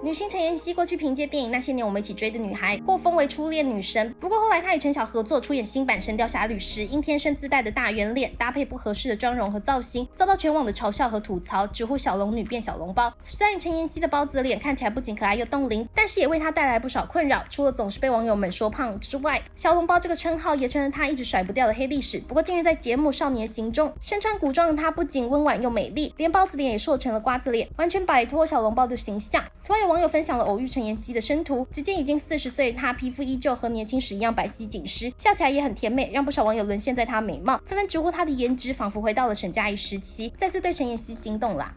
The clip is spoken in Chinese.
女星陈妍希过去凭借电影《那些年我们一起追的女孩》获封为初恋女神，不过后来她与陈晓合作出演新版《神雕侠侣》时，因天生自带的大圆脸搭配不合适的妆容和造型，遭到全网的嘲笑和吐槽，直呼小龙女变小笼包。虽然陈妍希的包子脸看起来不仅可爱又冻龄，但是也为她带来不少困扰。除了总是被网友们说胖之外，小笼包这个称号也成了她一直甩不掉的黑历史。不过近日在节目《少年行》中，身穿古装的她不仅温婉又美丽，连包子脸也瘦成了瓜子脸，完全摆脱小笼包的形象。此外，有网友分享了偶遇陈妍希的生图，只见已经四十岁她皮肤依旧和年轻时一样白皙紧实，笑起来也很甜美，让不少网友沦陷在她美貌，纷纷直呼她的颜值仿佛回到了沈佳宜时期，再次对陈妍希心动啦。